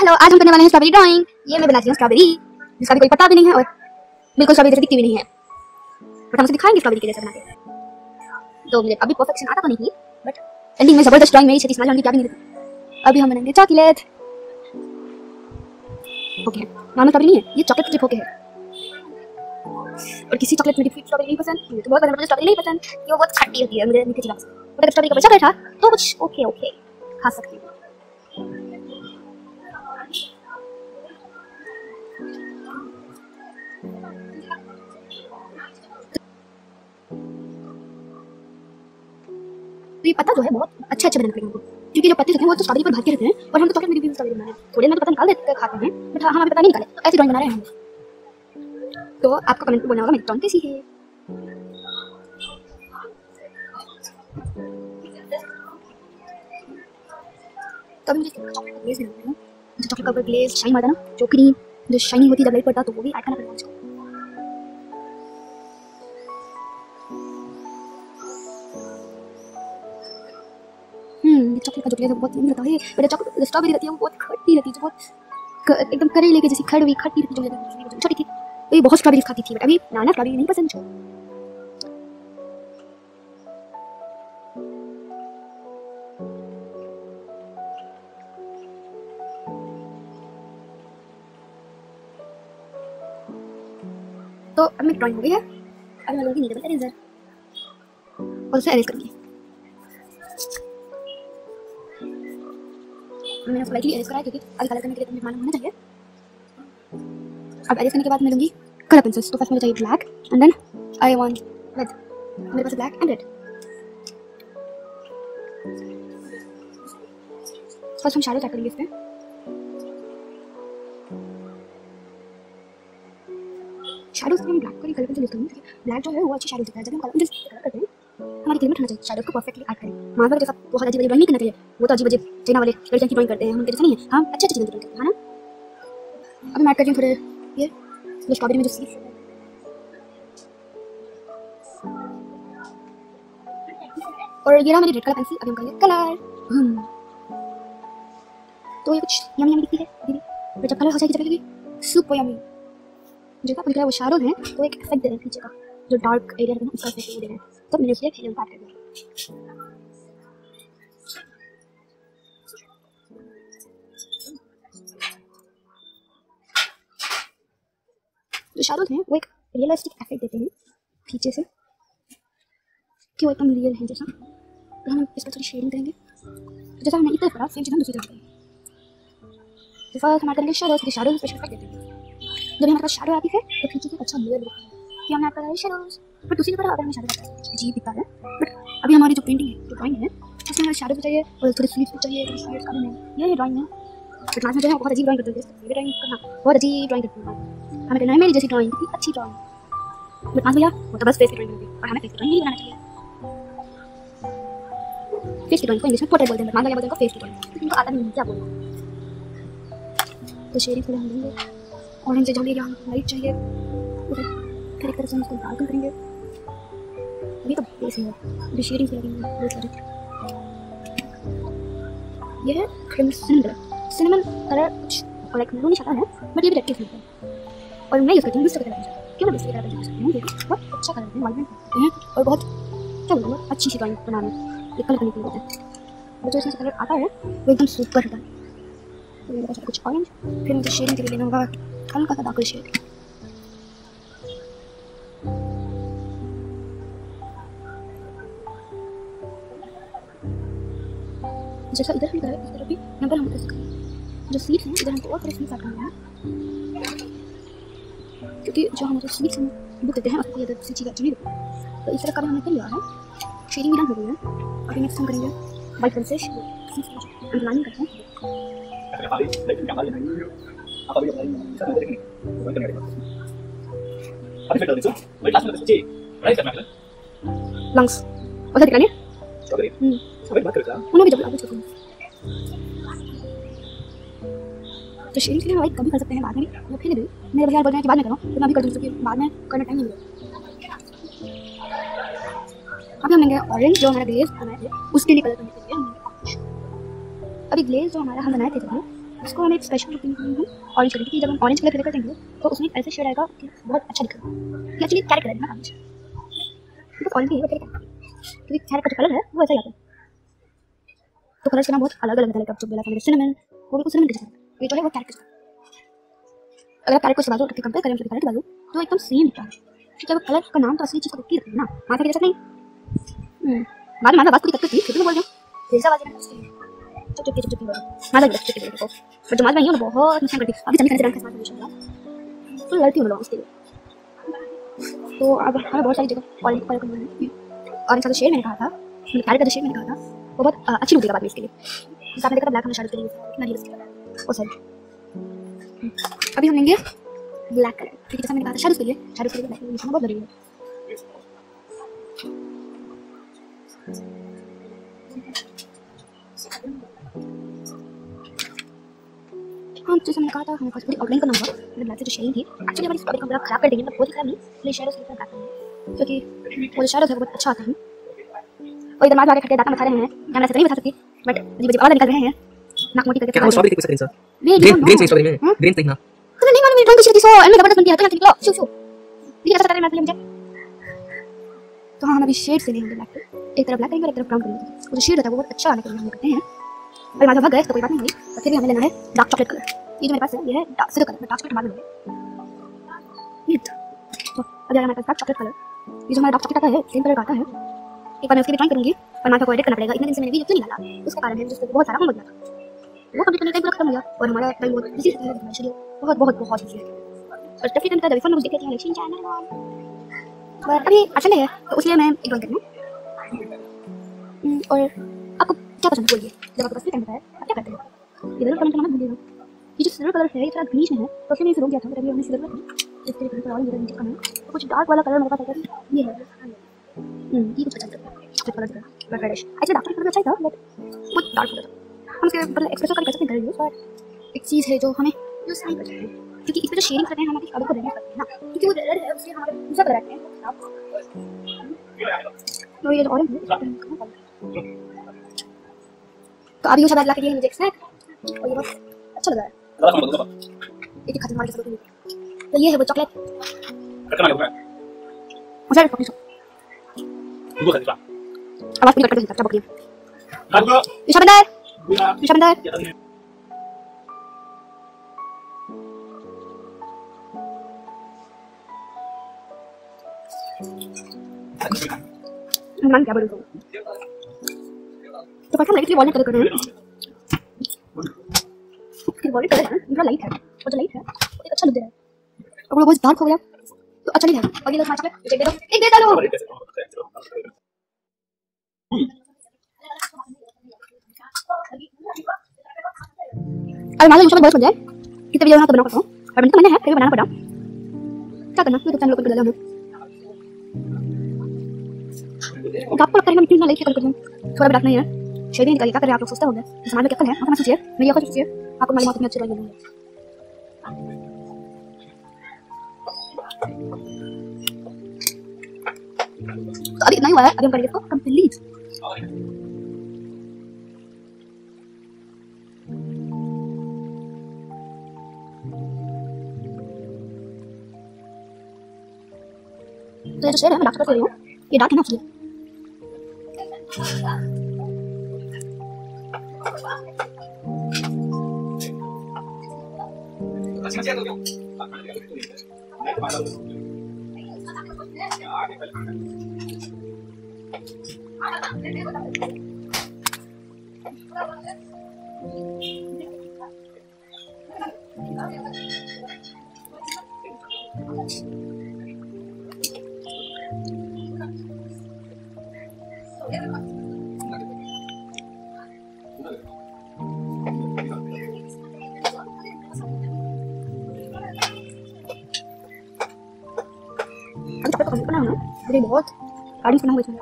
Hello, आज हम करने वाले हैं स्ट्रॉबेरी ड्राइंग ये मैं बनाती हूँ स्ट्रॉबेरी जिसका भी कोई पता भी नहीं है और बिल्कुल स्ट्रॉबेरी जैसे दिखती भी नहीं है। बट हम उसे दिखाएँगे स्ट्रॉबेरी के जैसे बनाते तो मुझे अभी परफेक्शन आता तो नहीं थी बट एंडिंग में ज़बरदस्त ड्राइंग मेरी छत्तीस माल की क्या भी नहीं अभी हम बनाएँगे चॉकलेट ओके नॉर्मल स्ट्रॉबेरी नहीं है, ये चॉकलेट चिप होके है। और किसी चॉकलेट में डिफरेंट स्ट्रॉबेरी नहीं पसंद, मुझे तो बहुत पसंद मुझे स्ट्रॉबेरी नहीं पसंद। ये बहुत खट्टी होती है, मुझे मीठी चीज़ अगर स्ट्रॉबेरी का बचा था तो कुछ ओके ओके खा सकती हूँ। तो ये पत्ता जो है बहुत अच्छे अच्छे बनाना हमको क्योंकि जो पत्ते होते हैं वो तो स्ट्रॉबेरी पर भाग के रहते हैं, और हम तो चॉकलेट में भी स्ट्रॉबेरी बना हैं थोड़े में तो पता निकाल देते हैं खाते हैं बट हम अभी पता नहीं निकाले। तो ऐसी ड्राइंग बना रहे हैं हम। तो आपका कमेंट बोलना होगा मेरी ड्राइंग कैसी है? तो अभी मुझे चॉकलेट का ग्लेज बनाना है। जो चॉकलेट का ग्लेज शाइन है ना, जो क्रीम जो शाइनिंग होती है जब लाइट पड़ता तो वो भी ऐड करना पड़ेगा मुझको चॉकलेट का जो है बहुत रहता है। चॉकलेट स्ट्रॉबेरी रहती है, वो बहुत खट्टी रहती है बहुत एकदम खट्टी रहती है छोटी थी। तो ये बहुत स्ट्रॉबेरी खाती थी बट अभी नाना स्ट्रॉबेरी नहीं पसंद मुझको तो अब मेरी ड्राइंग हो गई है। अब मैं लूँगी नीडल इरेजर और उसे अरेज करूँगी। मैंने स्लाइटली अरेज करा है क्योंकि आगे कलर करने के लिए तो होना चाहिए। अब अरेज करने के बाद मैं लूँगी कलर पेंसिल्स तो फ़र्स्ट मुझे चाहिए black and then I want red मेरे पास ब्लैक एंड रेड फ़र्स्ट हम शैडो चेक करेंगे इसमें शैडोज में हम ब्लैक का कलर पेंसिल यूज़ करेंगे ब्लैक जो है वो अच्छी शैडो देता है। जब हम कलर पेंसिल कलर करते हैं हमारी क्लियर होना चाहिए शैडो को परफेक्टली ऐड करें। मार्बल जैसा बहुत अजीब अजीब ड्राइंग नहीं करना चाहिए वो तो अजीब अजीब चाइना वाले लड़कियों की ड्राइंग करते हैं हम उनके जैसे नहीं है। हम अच्छे अच्छे चीज़ें करते हैं, है ना? अब मैं ऐड करती हूँ थोड़े, ये स्ट्रॉबेरी में जो सीड्स और ये रहा मेरी रेड कलर पेंसिल अभी हम करेंगे कलर तो ये कुछ यमी यमी दिखती है दीदी जब कलर हो जाएगी, जब सुपर यमी जो का है वो शैडो है तो एक इफ़ेक्ट दे रहे हैं पीछे का। जो डार्क एरिया है ना उसका इफ़ेक्ट दे रहे हैं तो मैंने उसके फ़िल्म काट कर दिया जो शैडोज हैं वो एक रियलिस्टिक इफ़ेक्ट देते हैं पीछे से कि वो एकदम रियल है जैसा तो हम इस पर थोड़ी शेडिंग करेंगे तो जैसा हमने इतना करा सेम चीज़ हम दूसरी तरफ़ करेंगे तो फ़र्स्ट हमारे करेंगे शैडोज के शैडोज स्पेशल इफ़ेक्ट देते हैं जब हमारे पास शैडो आती है तो पीछे से अच्छा लेयर दिखता है कि हमने आपका शैडोज बट दूसरी तरफ़ अगर हमें शैडो है, अजीब दिखता है। बट अभी हमारी जो पेंटिंग है, जो ड्राइंग है, उसमें हमें शैडो चाहिए, और थोड़े स्लीव्स भी चाहिए थोड़ी स्लीव्स का भी नहीं ये ड्राइंग है। तो क्लास में जो है, बहुत अजीब ड्राइंग करते हैं ये ड्राइंग करना, बहुत अजीब ड्राइंग करते हैं। हमें करना है मेरी जैसी ड्राइंग कितनी अच्छी ड्राइंग बट भैया, वो तो बस फेस की ड्राइंग होगी और हमें फेस की ड्राइंग नहीं बनाना चाहिए। फेस की ड्राइंग को इंग्लिश में पोर्ट्रेट बोलते हैं मान लिया बोलते हैं फेस की ड्राइंग उनको आता नहीं क्या बोलना तो शेडिंग थोड़ा हम देंगे। ऑरेंज से जल्दी यहाँ लाइट चाहिए। फिर एक तरह से हम उसको डार्कन करेंगे अभी तो बेस है अभी शेडिंग से लगेंगे बहुत सारे। ये है क्रिम्सन कलर सिनेमन कलर कुछ लाइक मैरून शक्ल है बट ये भी रेड है। और मैं यूज़ करती हूँ दूसरे कलर क्यों मैं दूसरे कलर यूज़ करती हूँ देखो बहुत अच्छा कलर है वाइब्रेंट हैं, और बहुत, क्या बोलूँ बहुत अच्छी सी ड्राइंग बनाने ये कलर करने के लिए। होता है और जो इसमें कलर आता है, वो एकदम सुपर होता है। तो कुछ ऑरेंज फिर मुझे शेडिंग के लिए लेना होगा हल्का सा डार्कर शेड जैसा इधर हम करें इस तरफ़ भी यहाँ पर हम कर सकते हैं। जो सीट्स हैं इधर हमको और थोड़े सीट्स करना है। क्योंकि जो हमारे सीट्स हम बुक करते हैं उसको इधर से चीज़ अच्छी नहीं तो इस तरह का हमने कर लिया है। शेडिंग भी डन हो गई है अभी नेक्स्ट हम करेंगे वाइट पेन से अंडरलाइनिंग करते हैं। लंग्स उधर दिखाने उन्होंने भी जब आगे चुका तो शेडिंग के लिए वाइट कभी कर सकते हैं बाद में। भी फिर भी मेरे भैया बोल रहे हैं कि बाद में करो तो मैं अभी कर दूँ, क्योंकि बाद में करना टाइम नहीं मिलेगा। अभी हम लेंगे ऑरेंज जो हमारा ग्लेज बनाए थे, उसके लिए कलर करने के लिए। अभी ग्लेज जो हमारा हम बनाए थे जब इसको हम एक स्पेशल लुक देंगे ऑरेंज कलर की जब हम ऑरेंज कलर कलर देंगे तो उसमें ऐसे शेड आएगा कि बहुत अच्छा दिखेगा। एक्चुअली कैरेक्टर है ना ऑरेंज ऑरेंज क्योंकि कैरेट का कलर है, वो ऐसा ही आता है। तो कलर्स के नाम बहुत अलग अलग है जो बोला सिनेमन वो भी सिनेमन के ये जो है वो कैरेक्टर अगर कैरेक्टर से बाजू रख के कंपेयर करें कैरेक्टर बाजू तो एकदम सेम दिखता है ठीक है वो कलर का नाम तो असली चीज़ को रखी रखते हैं ना माथा के जैसा नहीं। बाद में माथा बात पूरी करती थी फिर बोल हूँ। जैसा है चुप चुप चुप चुप माथा चुप चुप पर जो माथा नहीं है बहुत नुकसान करती अभी चलने का रंग का साथ फुल लड़ती हूँ लोग, उसके लिए। तो अब हमें बहुत सारी जगह ऑरेंज कलर का ऑरेंज का जो शेड मैंने कहा था कैरेट का जो मैंने कहा था वो बहुत अच्छी लुक देगा बाद में इसके लिए। देखा ब्लैक हमने शायद के लिए। सॉरी अभी हम लेंगे ब्लैक कलर क्योंकि जैसा मैंने कहा था शायद उसके लिए। शायद उसके लिए ब्लैक कलर बहुत ज़रूरी है। हाँ जैसे मैंने कहा था, हमें पूरी आउटलाइन करना होगा। मेरे ब्लैक से जो शेडिंग थी एक्चुअली हमारी स्टोरी को पूरा खराब कर देंगे मतलब बहुत ही खराब नहीं इसलिए शेडोज को ब्लैक करेंगे क्योंकि वो जो शेडोज है बहुत अच्छा आता है। और इधर मार खड़े दाता मचा रहे हैं। कैमरा से नहीं बता सकती बट अजीब अजीब आवाज़ निकल रहे हैं। नाक मोटी करके क्या स्ट्रॉबेरी किस सर वे ग्रीन ग्रीन चाहिए स्ट्रॉबेरी में। ग्रीन चाहिए ना तुम्हें नहीं मालूम मेरी ड्राइंग की सो एंड में ज़बरदस्त बनती है तो यहाँ निकलो शू शू। ये ऐसा कर रहे हैं मुझे? तो हाँ हम अभी शेड से लेंगे ब्लैक एक तरफ़ ब्लैक करेंगे और एक तरफ़ ब्राउन करेंगे। वो जो शेड होता है वो बहुत अच्छा आने के लिए हम करते हैं। और माधव भाग गए तो कोई बात नहीं हुई। तो फिर भी हमें लेना है डार्क चॉकलेट कलर ये जो मेरे पास है ये है सिल्वर कलर डार्क चॉकलेट बाद में ये तो। अब हमारे पास डार्क चॉकलेट कलर ये जो हमारा डार्क चॉकलेट आता है सेम कलर का आता है। एक बार मैं उसकी भी ट्राई करूँगी पर माथा को एडिट करना पड़ेगा। इतने दिन से मैंने वीडियो क्यों नहीं डाला? उसका कारण है जिसको बहुत सारा होमवर्क था। वो कंप्लीट करने टाइम पूरा खत्म हो गया, और हमारा टाइम बहुत बिज़ी है शेड्यूल बहुत बहुत बहुत बिज़ी है और डेफिनेटली मैं रिफंड मुझे देखते हैं इलेक्शन चैनल पर अभी अच्छा नहीं है तो उसलिए मैं एक ड्राइंग करना। और आपको क्या पसंद बोलिए, जब आपके पास फ्री टाइम है, आप क्या करते हैं? ये ज़रूर कमेंट करना, मत भूलिएगा। ये जो सिल्वर कलर है, ये थोड़ा ग्रीन है तो उसमें इसे रोक दिया था तभी हमने सिल्वर रखी इसके लिए और नीचे करना तो कुछ डार्क वाला कलर मेरे पास है ये है। हम्म ये कुछ अच्छा लगता है कलर का बट रेडिश ऐसे डार्क कलर अच्छा था बट बहुत डार्क कलर था हम इसके ऊपर एक्सप्रेस कर सकते हैं पर एक चीज़ है जो हमें यूज़ नहीं कर सकते क्योंकि इसमें जो शेडिंग करते हैं हम अपनी को रेडी करते हैं ना क्योंकि वो रेड है उससे हमारे दूसरा कलर रखते हैं तो ये जो ऑरेंज है तो अभी शायद ला के दिए मुझे एक स्नैक और ये बहुत अच्छा लग रहा है। ये खत्म मार के सब तो ये है वो चॉकलेट मुझे पकड़ी आवाज़ पूरी कट कर सकता पकड़ी विशा बंदर विशा बंदर मैं क्या बोलूँ तो पता लगे कि वॉलेट कलर कर रहे हैं कि वॉलेट कलर है पूरा लाइट है और जो लाइट है वो अच्छा लग रहा है और वो बहुत डार्क हो गया तो अच्छा नहीं लगा और ये लो स्मार्ट चॉकलेट एक दे दो एक दे दो अरे मान लो मुझे बहुत बन जाए। कितने वीडियो बना तो बना सकता हूँ और मैंने तो मैंने है, फिर बनाना पड़ा। क्या करना? यूट्यूब चैनल ओपन कर लिया आपको लगता है मैं इतना लाइट कर दूँ थोड़ा भी नहीं है। शेडिंग निकालिए क्या करें आप लोग सोचते होंगे। समाज में क्या है? आप सोचिए। मेरी आँखों सोचिए। आपको मालूम कितनी अच्छी ड्राइंग तो अभी इतना ही हुआ है अभी हम करेंगे इसको कंप्लीट तो ये जो शेड है मैं डॉक्टर को दे रही हूँ ये डार्क है ना इसलिए अभी बहुत गाड़ी बना हुआ है इसमें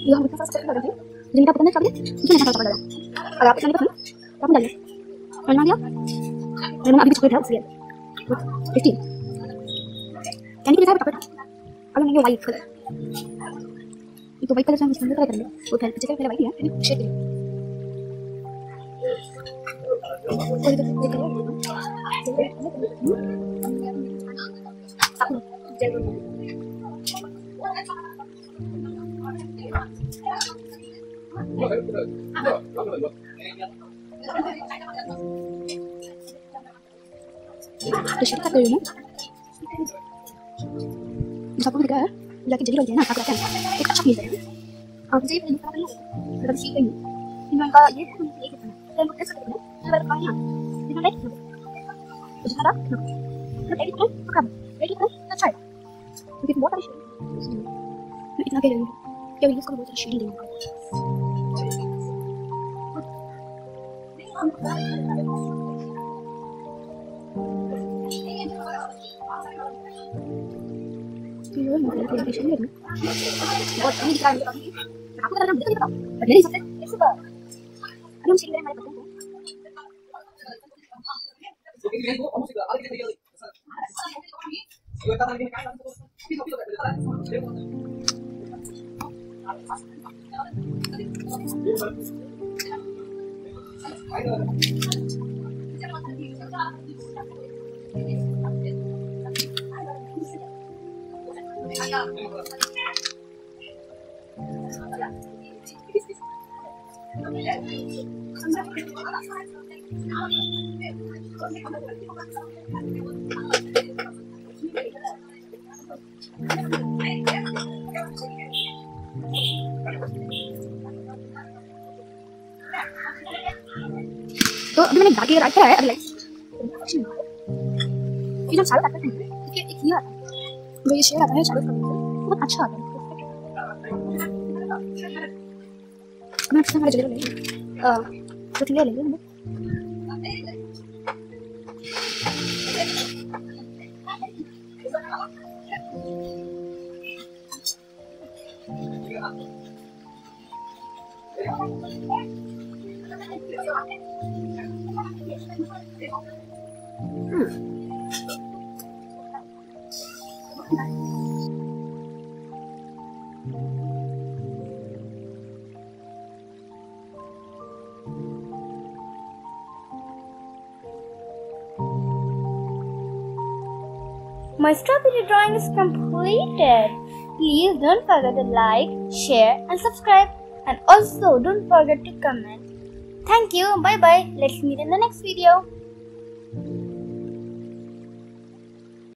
ये हम कितना चॉकलेट लगा है जिनका पता नहीं चॉकलेट उसमें ऐसा चॉकलेट लगा और आप इसमें पसंद तो डालिए मैंने दिया मैंने अभी चॉकलेट है उसलिए फिफ्टीन कैंडी के बता बेटा अगर नहीं वाइट कलर तो वाइट कलर से हम इसके अंदर कलर करेंगे। वो पहले जगह पहले वाइट है फिर शेड ये कलर तो शेड कर रही हूँ सबको दिखा है? जाके जल्दी लग जाए ना आप रहते हैं एक अच्छा फील करें आप मुझे ये पता नहीं मतलब सीख गई हूँ इन का ये है ये कितना है तो कैसे करते हैं मैं बता रही हूँ इन्होंने लाइक किया तो एडिट करो तो कम एडिट करो तो अच्छा है क्योंकि बहुत सारी मैं इतना कह रही हूँ क्या वीडियोस को बहुत सारी शेड देंगे तो ये मैं तेरे को शेड दे दूँ बहुत कम दिख रहा है मुझे काफ़ी आपको पता है मुझे तो नहीं तो अभी मैंने बाकी राइट करा अभी लाइक ये जो चालू करते हैं इसके एक ये आता है। जो ये शेयर आता है चालू करने से बहुत अच्छा आता है मैं फिर हमारे जल्दी My strawberry drawing is completed. Please don't forget to like, share, and subscribe. And also don't forget to comment. Thank you. Bye bye. Let's meet in the next video.